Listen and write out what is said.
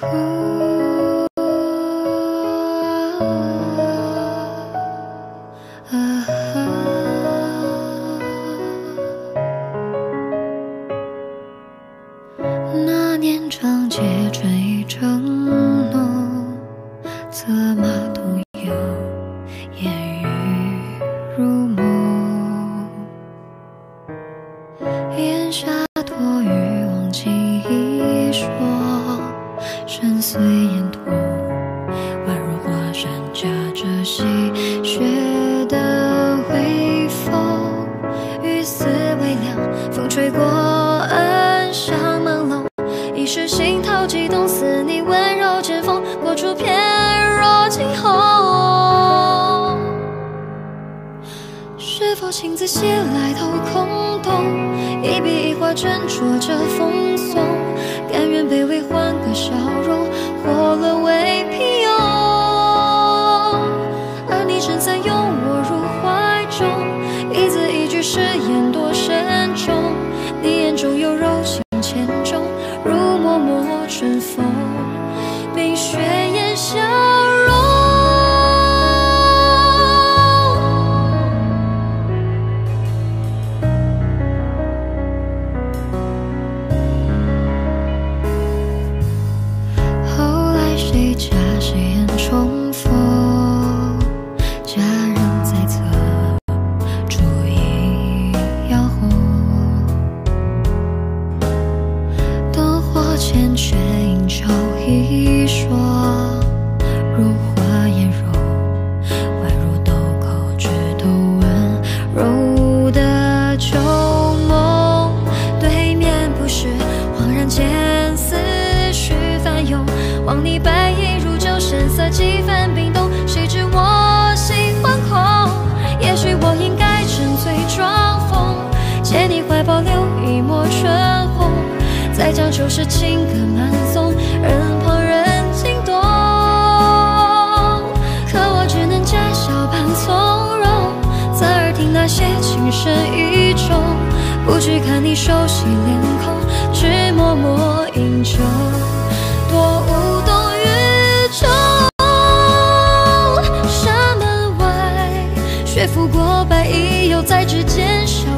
那年长街春意正浓，策马同游，烟雨如梦，烟霞。深邃眼瞳宛如华山夹着细雪的微风雨丝微凉风吹过暗香朦胧一时心头悸动似你温柔剑锋过处翩若惊鸿。是否情字写来都空洞一笔一画斟酌着封送有柔情千种，如脉脉春风，冰雪掩笑容。后来谁家缱绻，映照一双，如花颜容，宛如豆蔻，枝头温柔的旧梦。对面不是恍然间，思绪翻涌，望你白衣如旧，神色几分再将旧事轻歌慢诵任旁人惊动可我只能假笑扮从容侧耳听那些情深意重不去看你熟悉脸孔只默默饮酒多无动于衷山门外雪拂过白衣又在指尖消